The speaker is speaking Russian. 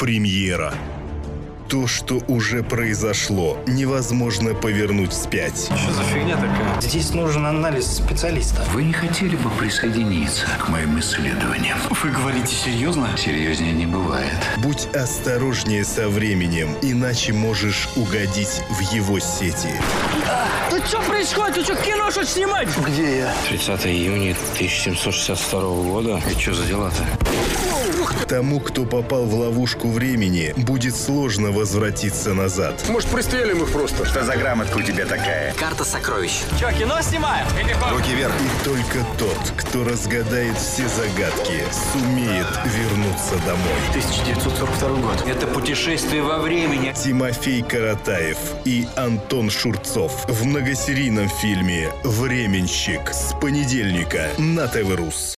Премьера. То, что уже произошло, невозможно повернуть вспять. Что за фигня такая? Здесь нужен анализ специалиста. Вы не хотели бы присоединиться к моим исследованиям? Вы говорите серьезно? Серьезнее не бывает. Будь осторожнее со временем, иначе можешь угодить в его сети. Тут что происходит? Ты что, кино что снимать? 30 июня 1762 года. И что за дела-то? Тому, кто попал в ловушку времени, будет сложно возвратиться назад. Может, пристрелим их просто? Что за грамотка у тебя такая? Карта сокровищ. Что, кино снимаем? Руки вверх. И только тот, кто разгадает все загадки, сумеет вернуться домой. 1942 год. Это путешествие во времени. Тимофей Каратаев и Антон Шурцов в многосерийном фильме «Временщик» с понедельника на ТВ Рус.